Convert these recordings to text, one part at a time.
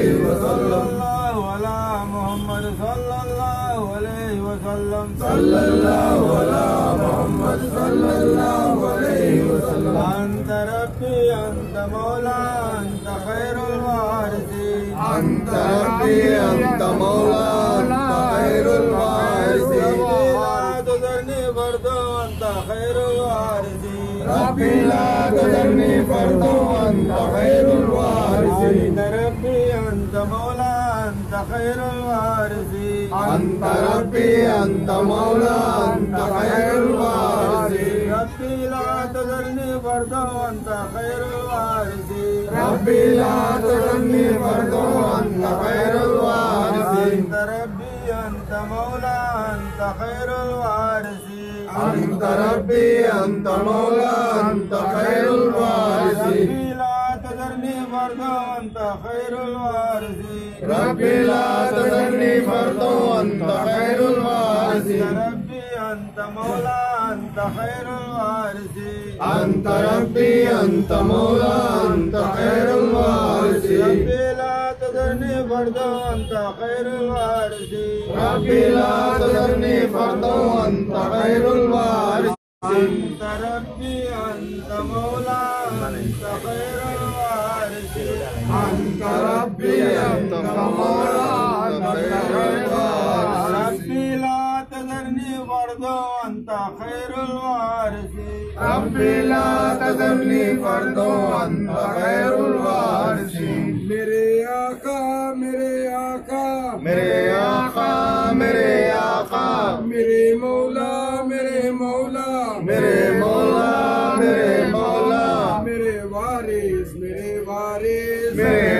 صلى الله على محمد صلى الله عليه وسلم. صلى الله على محمد صلى الله عليه وسلم أنت ربي أنت مولا أنت خير الوارثين. أنت ربي أنت مولا أنت خير الوارثين. لا تذرني فردا أنت خير الوارثين. ربي لا تذرني فردا أنت خير الوارثين. أنت خير الوارثين أنت ربي أنت مولا أنت خير الوارثين ربي لا تذرني فردا وأنت خير الوارثين ربي لا تذرني فردا وأنت خير الوارثين أنت ربي أنت مولا أنت خير الوارثين أنت ربي أنت مولا أنت خير الوارثين وأنت خير الوارثين. ربي لا تذرني فردا وأنت خير الوارثين. ربي أنت مولا أنت خير الوارثين. أنت ربي أنت مولا أنت خير الوارثين. ربي لا تذرني فردا وأنت خير الوارثين. ربي لا تذرني فردا وأنت خير الوارثين. أنت ربي أنت مولا أنت خير الوارثين ربي أنت مولا أنت خير الوارثين ربي لا تذرني فردا وأنت خير الوارثين ربي لا تذرني فردا وأنت خير الوارثين मेरे आका मेरे आका मेरे आका मेरे आका मेरे मौला मेरे मौला मेरे मौला मेरे मौला मेरे वारिस मेरे वारिस मेरे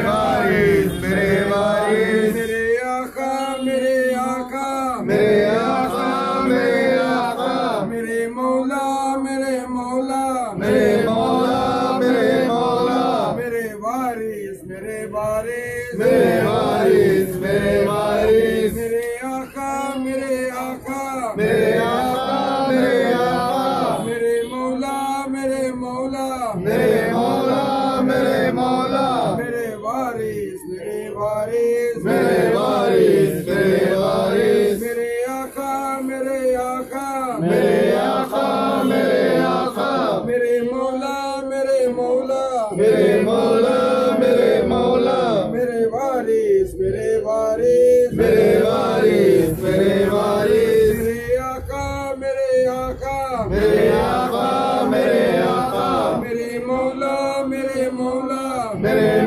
Amen. Amen.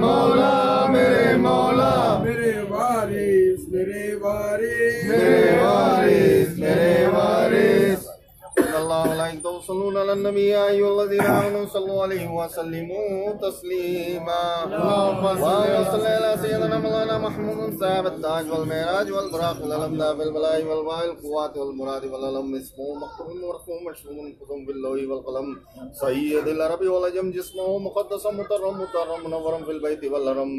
يا أيها الذين آمنوا صلوا عليه وسلموا تسليما. اللهم صل على سيدنا مولانا محمد صاحب التاج والمعراج والبراق والالمدى بالبلاء والباء القوات والمراد والألم اسمه مكتوب مرفوع مشهور كتب باللوح والقلم. سيد العرب والعجم جسمه مقدس مطرم مطرم منور في البيت والحرم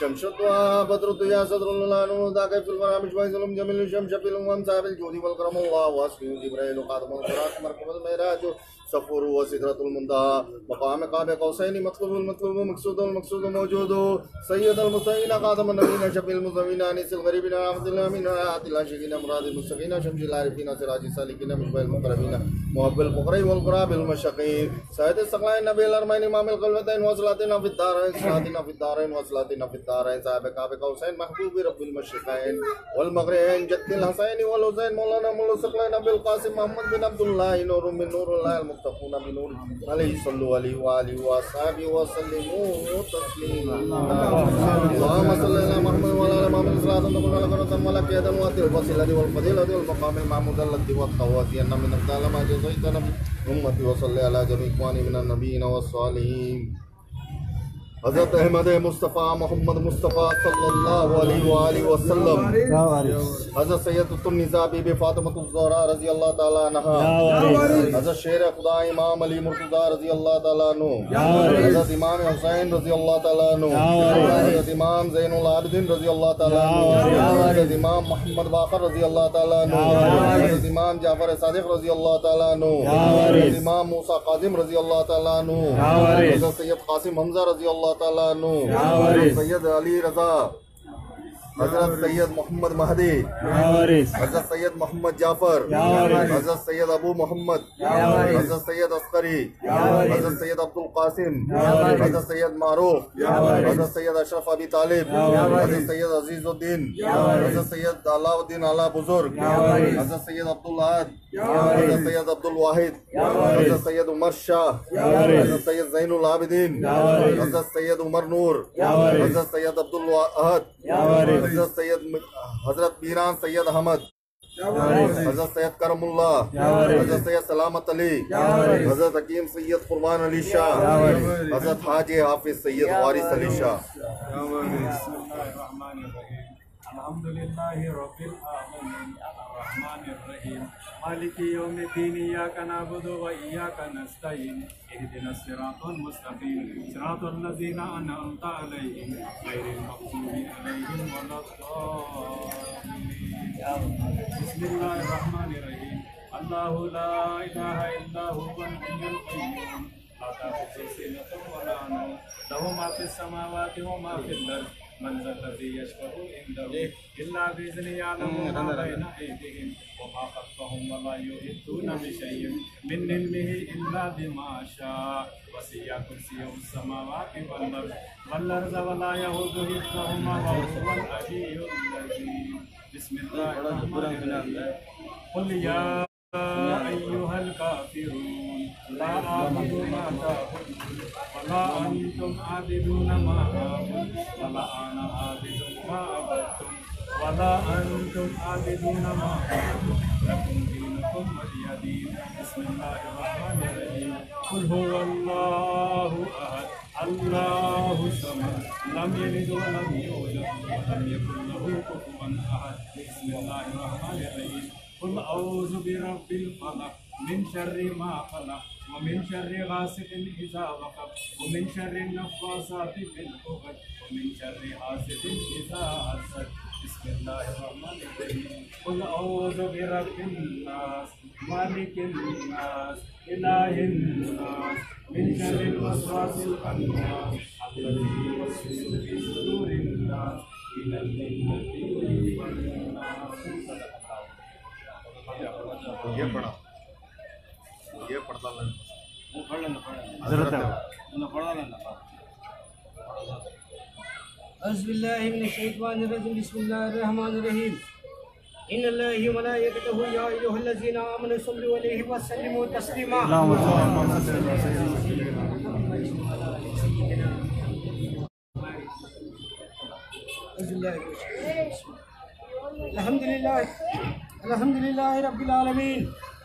شمس الضحى بدر الضياء صدر الله نور ذاك في الغرام شوي ظلم جميل الشمس في الامم صاحب الجود والكرم. الله واسمه جبريل قادم القراء مركب سفر ہوا سکرت المندہ مقام قاب قوسین مطلب المطلب، مقصود المقصود موجود. سید المسین قادم النبین شب المزمین انیس الغریب نعفظ اللہ من آیات اللہ شکین امراض المسقین شمج اللہ عرفین سراج سالکین مجبع المقربین، محب الققرئی والقراب المشقین. سید استقلائن نبی الارمین، امام القلوتین وصلاتین فی الدارین سلاتین فی الدارین وصلاتین فی الدارین صاحب قاب قوسین، محبوب رب المشقین. والمغرین جد الحسین والحسین، مولانا مولا استقلائن نبی القاسم محمد بن عبداللہ، نور من نور اللہ المقرب المتقون بنور عليه صلوا عليه وآله وأصحابه وسلموا تسليما. اللهم صل على محمد وعلى آل محمد. صلاة تكون على قرة ملك يدا وأتي الفصيلة والفضيلة والمقام المحمود الذي والتواتي أن من ابدال ما جزيتنا من أمتي وصل على جميع إخواني من النبيين والصالحين. حضرت احمد مصطفى محمد مصطفى صلی اللہ علیہ وآلہ وسلم. حضرت سید النساء بی بی فاطمہ الزہرا رضی اللہ تعالی عنہ. حضرت شیر خدا امام علی مرتضی رضی اللہ تعالی عنہ. حضرت امام حسین رضی اللہ تعالی عنہ. حضرت امام زین العابدین رضی اللہ تعالی عنہ. حضرت امام محمد باقر رضی اللہ تعالی عنہ. حضرت امام جعفر صادق رضی اللہ تعالی عنہ. حضرت امام موسیٰ قادم رضی اللہ تعالی عنہ. حضرت سید قاسم حمزہ رضی اللہ تعالیٰ عنہ سید علی رضا حضرت سید محمد مہدی حضرت سید محمد جعفر حضرت سید ابو محمد حضرت سید عسکری حضرت سید عبد القاسم حضرت سید معروف حضرت سید اشرف ابی طالب حضرت سید عزیز الدین حضرت سید علاء الدین اعلیٰ بزرگ حضرت سید عبد الحد حضرت سید عبد الواحد حضرت سید عمر شاہ حضرت سید زین العابدین حضرت سید عمر نور حضرت سید عبد الواحد حضرت سید حضرت میران سید احمد حضرت سید کرم اللہ حضرت سید سلامت علی حضرت حکیم سید قربان علی شاہ حضرت حاج حافظ سید وارث علی شاہ الحمد لله رب العالمين الرحمن الرحيم مالك يوم الدين إياك نعبد وإياك نستعين اهدنا الصراط المستقيم صراط الذين أنعمت عليهم غير المغضوب عليهم ولا الضالين بسم الله الرحمن الرحيم الله لا إله إلا هو الحي القيوم لا تأخذه سنة ولا نوم له ما في السماوات وما في الأرض من ذا الذي يشفع عنده إلا بإذنه يعلم ما بين أيديهم وما خلفهم ولا يحيطون بشيء من علمه إلا بما شاء وسع كرسيه السماوات والأرض والأرض ولا يهود حفظهما وهو العلي العظيم بسم الله الرحمن الرحيم۔ قل يا أيها الكافرون لا أعبد ما تعبدون ولا أنتم عابدون ما أعبد ولا أنا عابد ما عبدتم ولا أنتم عابدون ما أعبد لكم دينكم ولي دين بسم الله الرحمن الرحيم قل هو الله أحد الله الصمد لم يلد ولم يولد ولم يكن له كفوا أحد بسم الله الرحمن الرحيم قل أعوذ برب الفلق من شر ما خلق ومن شر غاسق إذا وقب، ومن شر النفاثات في العقد ومن شر حاسد إذا حسد بسم الله الرحمن الرحيم. قل أعوذ برب الناس، مالك الناس، إله الناس، من شر الوسواس الخناس الذي يوسوس في صدور الناس من الجنة والناس صدق الله إن الله وملائكته يا أيها الذين آمنوا صلوا عليه وسلموا تسليما اللهم صل على سيدنا الحمد لله الحمد لله رب العالمين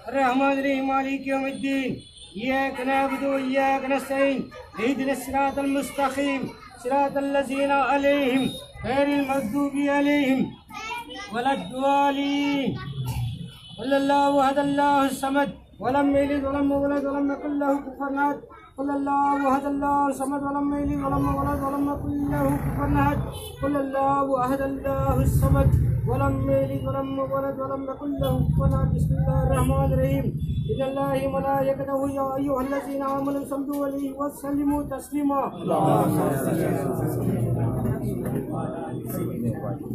الرحمن الرحيم مالك يوم الدين إياك نعبد وإياك نستعين اهدنا الصراط المستقيم صراط الذين عليهم غير المغضوب عليهم ولا الضالين قل الله احد الله الصمد ولم يلد ولم يولد ولم يكن له كفوا احد قل الله احد الله الصمد ولم يلد ولم يولد ولم يكن له كفوا احد قل الله احد الله الصمد ولم يلد ولم يولد ولم يكن له كفوا احد بسم الله الرحمن الرحيم. ان الله ملائكته يا ايها الذين امنوا صلوا عليه وسلموا تسليما. اللهم صل على سيدنا محمد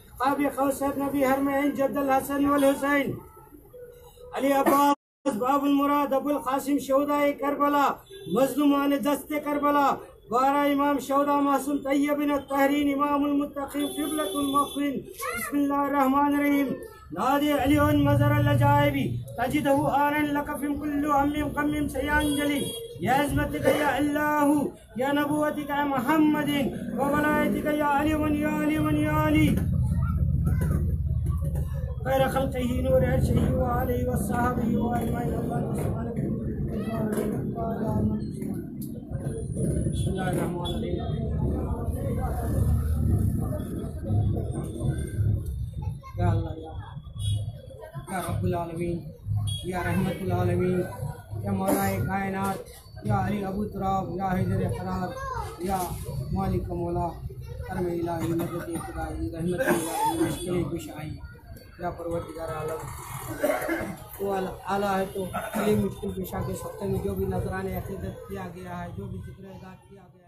قاب قوسين في هرمين جد الحسن والحسين. علي عباس باب المراد أبو القاسم شهداء كربلاء مظلومان دست كربلاء. بارا إمام شهداء معصوم طیب الطہرین إمام المتقين قبلة المقین بسم الله الرحمن الرحيم. نادي علي مزر اللجائبی تجدہ لك في كل هم قمیم سيأنجلي. يا عزمتك يا الله يا نبوتك يا محمد. وولايتك يا علي علی ون یا علی ون یا خير خلقه نور عرشه وآله والصحابة وأجمعين. الله سبحانه يا الله يا رب العالمين يا رحمة العالمين يا مولاي كائنات يا علي أبو تراب يا حجر حرار يا مالك مولا کرم الہی مدد خدائی رحمت الہی مشکل گشائی یا پروردگار عالم وہ اعلیٰ ہے تو علی مشکل پیشہ کے سفتے میں جو بھی نظرانے عقیدت کیا گیا ہے جو بھی ذکر ادا کیا گیا